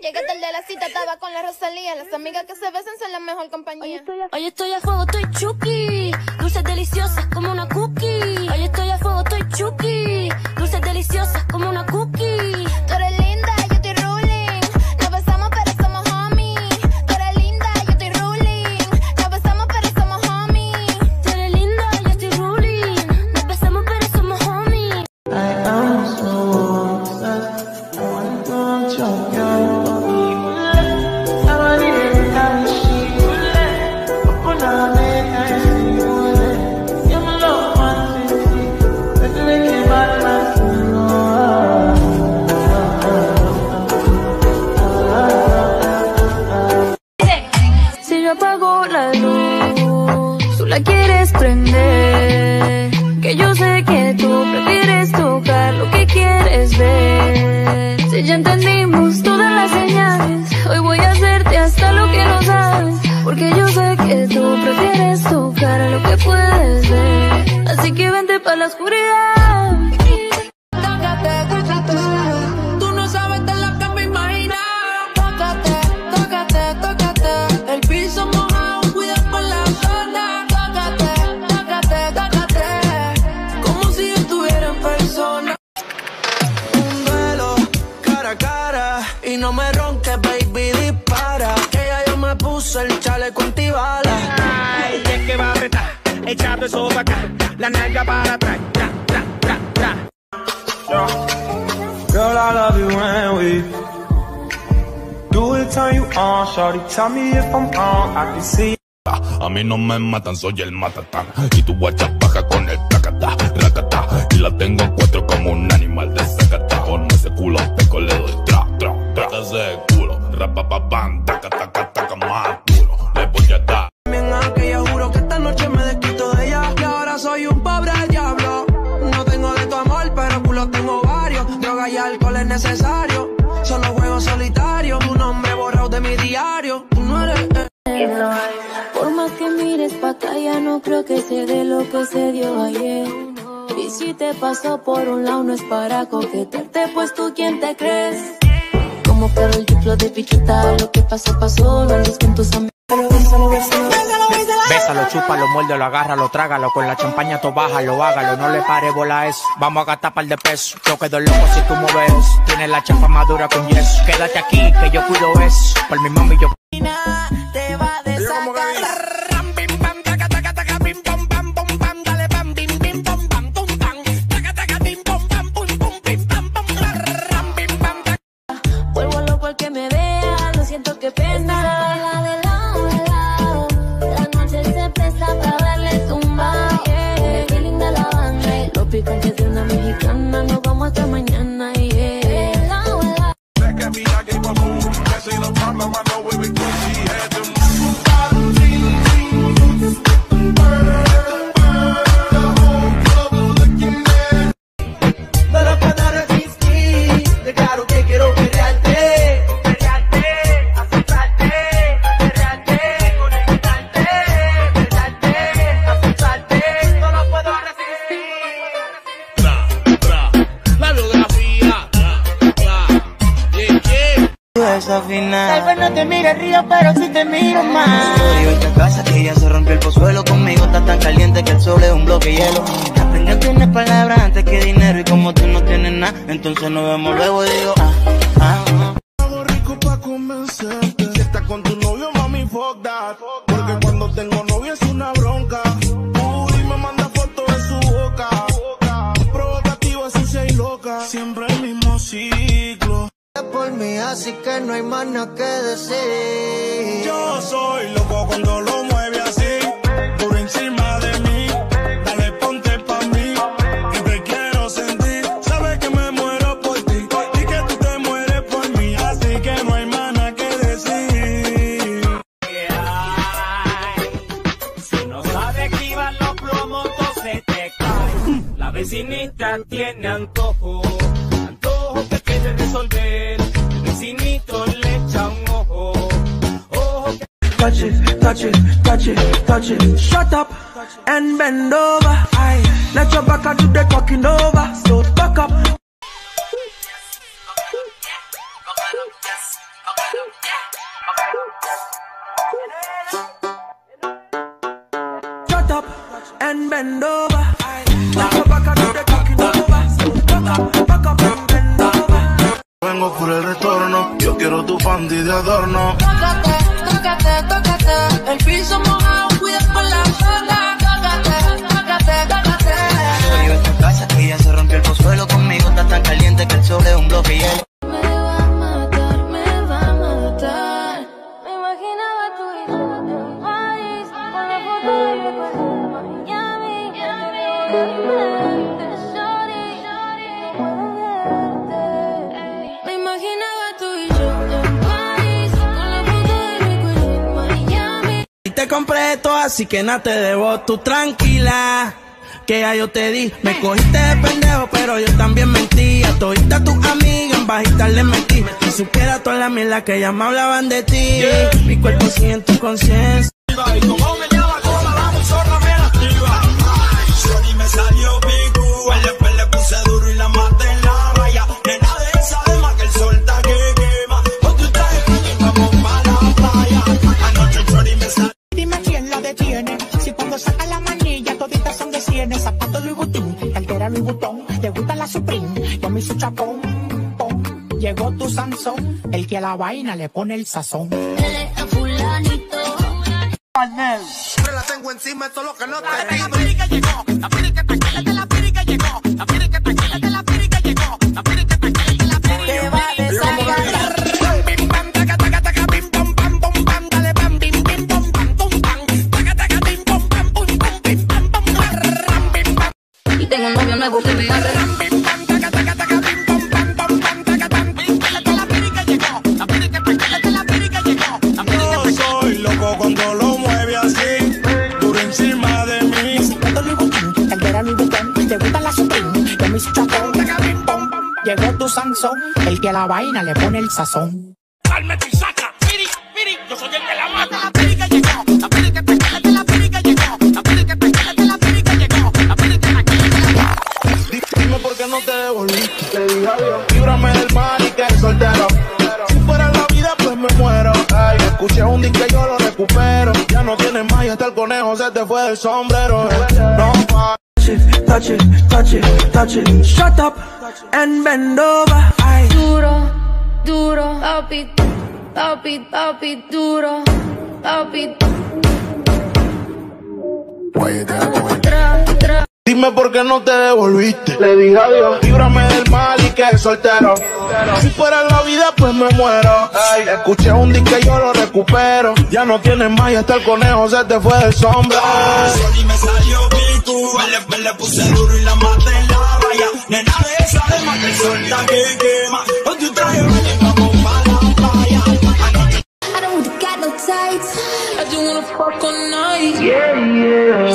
Llegué tarde a la cita, estaba con la Rosalía. Las amigas que se besan son la mejor compañía. Hoy estoy a fuego, estoy chuki. Dulces deliciosas como una cookie. Hoy estoy a fuego, estoy chuki. Dulces deliciosas como una cookie. Quieres prender. Que yo sé que tú prefieres tocar lo que quieres ver. Si ya entendimos todas las señales, hoy voy a hacerte hasta lo que no sabes. Porque yo sé que tú prefieres tocar lo que puedes ver. Así que vente para la oscuridad. Y no me ronques, baby, dispara. Que ya yo me puse el chaleco antibala. Ay, es que va a apretar, echando eso para acá, la nalga para atrás, tra, tra, tra, tra. Girl, I love you when we do it, turn you on. Shorty, tell me if I'm wrong. I can see. A mí no me matan, soy el matatán. Y tu guacha baja con el tacata, racata. Y la tengo en cuatro como un animal rapapapam, taca, taca, taca, más duro. Le voy a dar. Bien aquella juro que esta noche me desquito de ella. Y ahora soy un pobre diablo. No tengo de tu amor, pero culo tengo varios. Droga y alcohol es necesario. Solo juego solitario. Tu nombre borrado de mi diario. Tú no eres. eh. Por más que mires pa' acá, ya no creo que se dé lo que se dio ayer. Y si te pasó por un lado, no es para coquetearte, pues tú quién te crees. Como perro el diplo de piquita, lo que pasó, pasó, no andes con tus amigos. Bésalo, chúpalo, muérdelo, agárralo, trágalo. Con la champaña to bájalo, hágalo, no le pare bola eso. Vamos a gastar par de pesos. Yo quedo loco si tú moves. Tienes la chapa madura con yeso. Quédate aquí, que yo cuido eso. Por mi mami yo. Te va a Tal vez no te mire río, pero sí te miro más. Digo esta casa que ya se rompió el pozuelo Conmigo está tan caliente que el sol es un bloque de hielo Aprendí a tener palabras antes que dinero Y como tú no tienes nada, entonces nos vemos luego y digo ah, ah, ah. Hago rico pa' convencerte. Si estás con tu novio, mami, fuck that. Así que no hay más nada que decir Yo soy loco cuando lo mueve así. Por encima de mí. Dale, ponte pa' mí. Y te quiero sentir. Sabes que me muero por ti. Y que tú te mueres por mí. Así que no hay más nada que decir. Si no sabe activar los plomos, entonces te cae. La vecinita tiene antojo, antojo que quiere resolver. Touch it, touch it, touch it, touch it Shut up and bend over Aye. Let your back do the talking over So back up Shut up and bend over. Back up, back up, do the talking over. Shut up, back up and bend over. Vengo por el retorno, yo quiero tu panty de adorno. Tócate, tócate. El piso mojado, cuida con la soga. Tócate, tócate, tócate. Yo en tu casa, ella se rompió el pozuelo conmigo. Está tan caliente que el sobre es un bloque y compré todo, así que nada te debo. Tú tranquila, que ya yo te di. Me cogiste de pendejo, pero yo también mentí. A todita tus amigas en bajita le metí. Si supiera toda la mierda que ya me hablaban de ti. Mi cuerpo sigue en tu conciencia. Cienes. Zapatos Louis Vuitton, cartera Louis Vuitton. Te gusta la Supreme, yo me hice chapón. pom. Llegó tu Sansón, el que a la vaina le pone el sazón. Siempre la tengo encima, esto es lo que no te La llegó, la pirica Sansón, el que a la vaina le pone el sazón. Cálmate y saca. Miri, miri, yo soy el que la mata. Llegó, la la llegó. La la llegó. La la Dime por qué no te devolviste. Te dije adiós. Líbrame del mal y que es soltero. Si fuera la vida, pues me muero. Ay, escuché un disco y yo lo recupero. Ya no tienes más y hasta el conejo se te fue del sombrero. No, pa. Touch it, touch it, touch it. Shut up and bend over. Ay. duro, duro, papi, papi, papi, duro, papi. Tra, tra. Dime por qué no te devolviste. Le dije adiós. Líbrame del mal y que es soltero. Si fuera la vida, pues me muero. Ay, escuché un disco y yo lo recupero. Ya no tienes más y hasta el conejo se te fue del sombrero. Sony me salió pico. Le, le puse duro y la maté esa alma que el sol está que quema. Con tu traje baño y vamos para la playa. Anoche I don't got no tights. I just wanna fuck all night. Yeah, yeah.